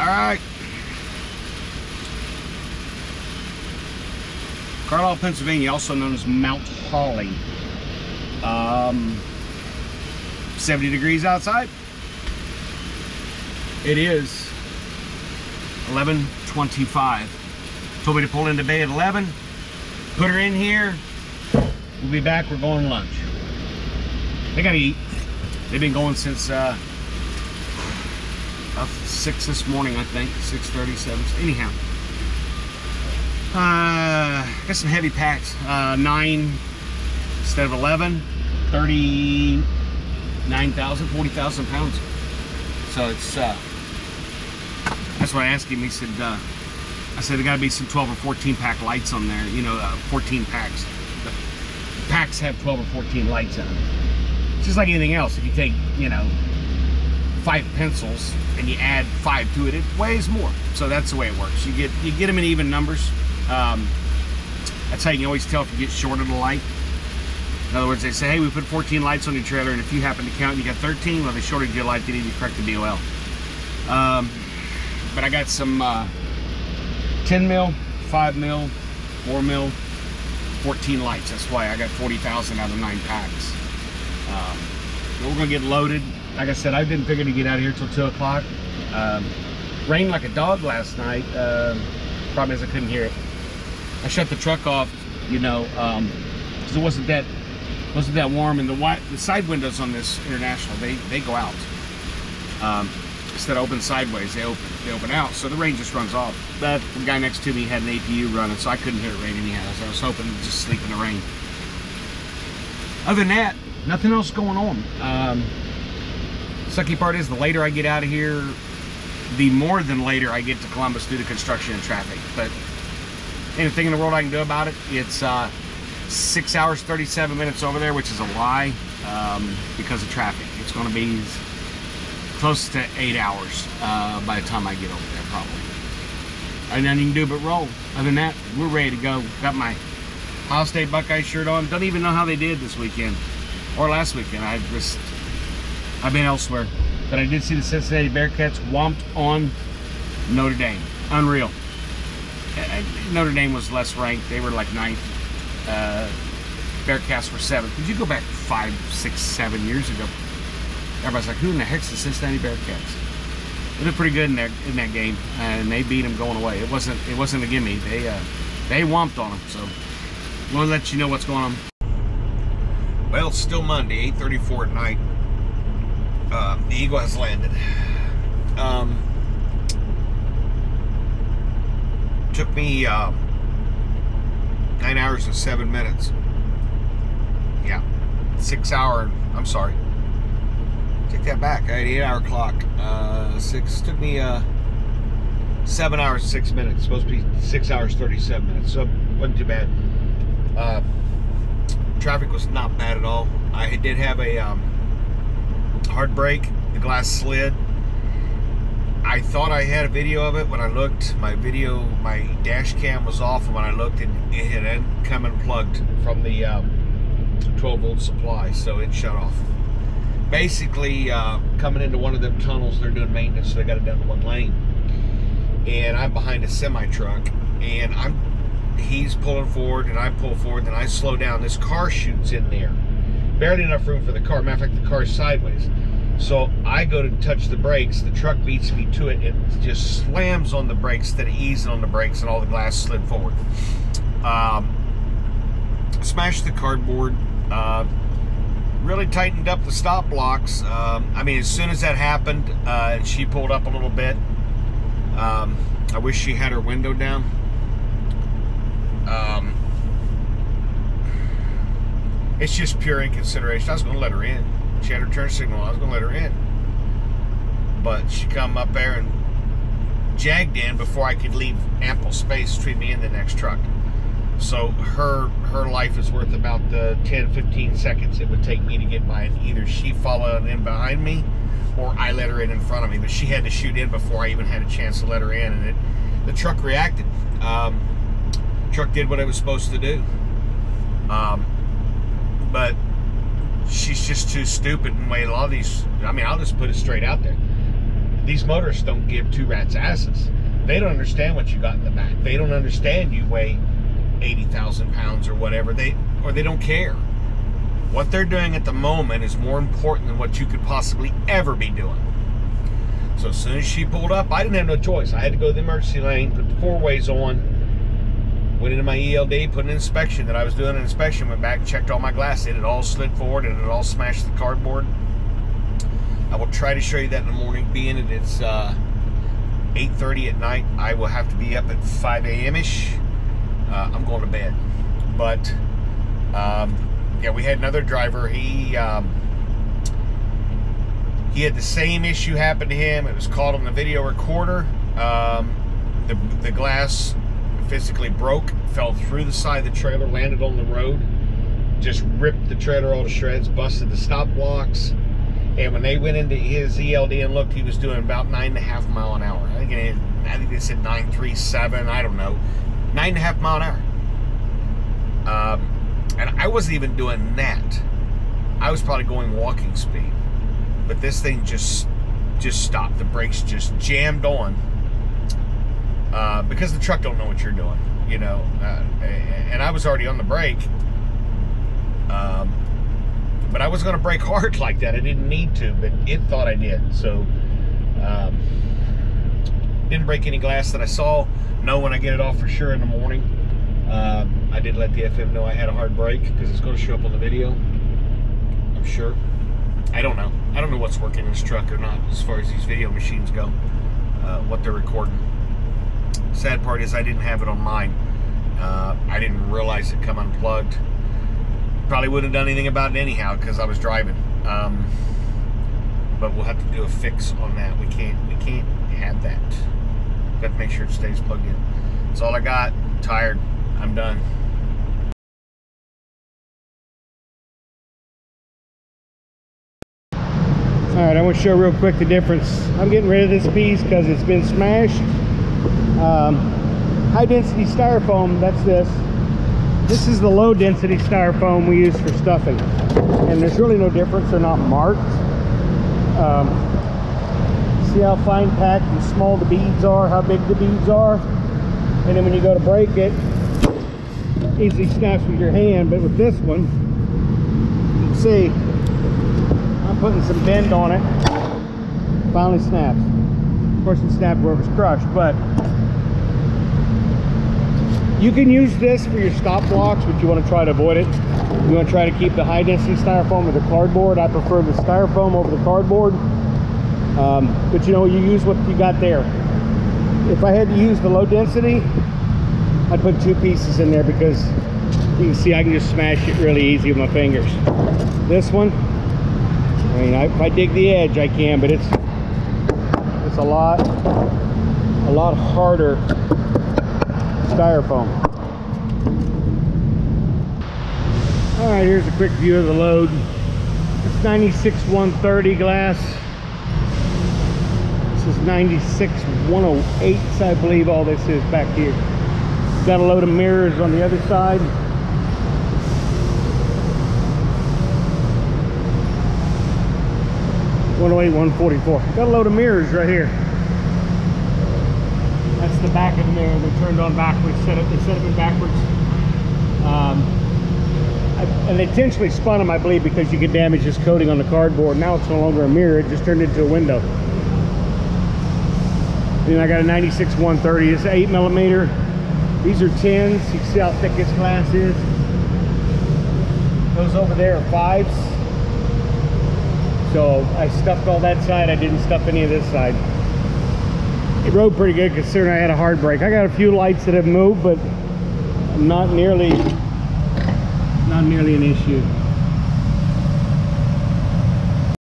All right. Carlisle, Pennsylvania, also known as Mount Holly. Um, 70 degrees outside. It is 11:25. Told me to pull into bay at 11. Put her in here. We'll be back. We're going lunch. They gotta eat. They've been going since uh, uh, six this morning, I think. 6:37. Anyhow, uh, got some heavy packs. Uh, nine instead of 11. 39,000, 40,000 pounds. So it's uh, that's what I asked him. He said, uh, I said, there got to be some 12 or 14 pack lights on there. You know, uh, 14 packs. The packs have 12 or 14 lights in them. It's just like anything else. If you take, you know, five pencils and you add five to it, it weighs more. So that's the way it works. You get you get them in even numbers. Um, that's how you can always tell if you get short of the light. In other words, they say, hey, we put 14 lights on your trailer, and if you happen to count and you got 13, well, they shorted your light, they need to correct the BOL. Um, but I got some uh, 10 mil, 5 mil, 4 mil, 14 lights. That's why I got 40,000 out of nine packs. Um, we're gonna get loaded. Like I said, I didn't figure to get out of here till 2 o'clock. Um, rained like a dog last night. Uh, problem is I couldn't hear it. I shut the truck off, you know, um, because it wasn't that wasn't that warm, and the wi- the side windows on this International they they go out. Um, instead of open sideways, they open they open out, so the rain just runs off. But the guy next to me had an APU running, so I couldn't hear it rain anyhow. So I was hoping to just sleep in the rain. Other than that, nothing else going on. Um, sucky part is the later I get out of here, the more than later I get to Columbus due to construction and traffic. But anything in the world I can do about it, it's uh, six hours 37 minutes over there, which is a lie um, because of traffic. It's going to be close to eight hours uh, by the time I get over there, probably. And nothing you can do but roll. Other than that, we're ready to go. Got my Ohio State Buckeye shirt on. Don't even know how they did this weekend or last weekend. I just I've been elsewhere, but I did see the Cincinnati Bearcats whomped on Notre Dame. Unreal. Uh, Notre Dame was less ranked. They were like ninth. Uh, Bearcats were seventh. Did you go back five, six, seven years ago? Everybody's like, who in the heck's the Cincinnati Bearcats? They did pretty good in that in that game, and they beat them going away. It wasn't it wasn't a gimme. They uh, they whomped on them. So, want to let you know what's going on. Well, it's still Monday, 8:34 at night. The Eagle has landed. Um, took me uh, nine hours and seven minutes. Yeah, six hour. I'm sorry. Take that back. I had eight hour clock. Uh, six took me uh, seven hours six minutes. supposed to be six hours thirty-seven minutes. So wasn't too bad. Uh, traffic was not bad at all. I did have a um, hard brake. The glass slid. I thought I had a video of it. When I looked, my video, my dash cam was off, and when I looked, it, it had come unplugged from the um, 12 volt supply, so it shut off. Basically, uh, coming into one of them tunnels, they're doing maintenance, so they got it down to one lane. And I'm behind a semi truck, and I'm he's pulling forward, and I pull forward, and I slow down. This car shoots in there, barely enough room for the car. Matter of fact, the car's sideways. So I go to touch the brakes, the truck beats me to it, it just slams on the brakes instead of easing on the brakes, and all the glass slid forward. Um, smashed the cardboard, uh, really tightened up the stop blocks. Um, I mean, as soon as that happened, uh, she pulled up a little bit. Um, I wish she had her window down. Um, it's just pure inconsideration. I was going to let her in. She had her turn signal. I was to let her in. But she come up there and jagged in before I could leave ample space between me and the next truck. So her her life is worth about the 10, 15 seconds it would take me to get by. And either she followed in behind me or I let her in in front of me. But she had to shoot in before I even had a chance to let her in. And it, the truck reacted. Um, truck did what it was supposed to do. Um, but she's just too stupid and way a lot of these. I mean, I'll just put it straight out there. these motorists don't give two rats asses. They don't understand what you got in the back. They don't understand you weigh 80,000 pounds or whatever. They or they don't care. What they're doing at the moment is more important than what you could possibly ever be doing. So as soon as she pulled up, I didn't have no choice. I had to go to the emergency lane, put the four ways on, went into my ELD, put an inspection that I was doing an inspection, went back, checked all my glass. It had all slid forward and it all smashed the cardboard. I will try to show you that in the morning, being that it's uh, 8.30 at night. I will have to be up at 5 a.m.-ish. Uh, I'm going to bed. But, um, yeah, we had another driver. He... Um, he had the same issue happen to him. It was caught on the video recorder. Um, the, the glass physically broke, fell through the side of the trailer, landed on the road, just ripped the trailer all to shreds, busted the stop blocks. And when they went into his ELD and looked, he was doing about nine and a half mile an hour. I think, it, I think they said 937, I don't know. Nine and a half mile an hour. Um, and I wasn't even doing that. I was probably going walking speed but this thing just just stopped. The brakes just jammed on uh, because the truck don't know what you're doing, you know. Uh, and I was already on the brake, um, but I was going to brake hard like that. I didn't need to, but it thought I did. So um, didn't break any glass that I saw. Know when I get it off for sure in the morning. Uh, I did let the FM know I had a hard brake because it's going to show up on the video. I'm sure. I don't know. I don't know what's working in this truck or not as far as these video machines go, uh, what they're recording. Sad part is I didn't have it on mine. Uh, I didn't realize it come unplugged. Probably wouldn't have done anything about it anyhow because I was driving. Um, but we'll have to do a fix on that. We can't we can't have that. Got to make sure it stays plugged in. That's all I got. I'm tired. I'm done. All right, I want to show real quick the difference. I'm getting rid of this piece because it's been smashed. Um, high density styrofoam, that's this. This is the low density styrofoam we use for stuffing. And there's really no difference, they're not marked. Um, see how fine packed and small the beads are, how big the beads are. And then when you go to break it, easily snaps with your hand, but with this one, you can see I'm putting some bend on it. Finally snaps. Of course it snapped where it was crushed, but you can use this for your stop blocks, but you want to try to avoid it. You want to try to keep the high density styrofoam or the cardboard. I prefer the styrofoam over the cardboard. Um, but you know, you use what you got there. If I had to use the low density, I'd put two pieces in there because you can see I can just smash it really easy with my fingers. This one, I mean, I, if I dig the edge, I can, but it's it's a lot, a lot harder styrofoam. All right, here's a quick view of the load. It's 96 130 glass. This is 96 108, I believe all this is back here. Got a load of mirrors on the other side. 108, 144. Got a load of mirrors right here. The back of the mirror. They turned on backwards. Set it. They set them backwards. Um, I, and they intentionally spun them, I believe, because you could damage this coating on the cardboard. Now it's no longer a mirror. It just turned into a window. Then I got a 96 130. It's 8 millimeter. These are 10s. You can see how thick this glass is. Those over there are 5s. So I stuffed all that side. I didn't stuff any of this side. It rode pretty good considering I had a hard brake. I got a few lights that have moved, but not nearly, not nearly an issue.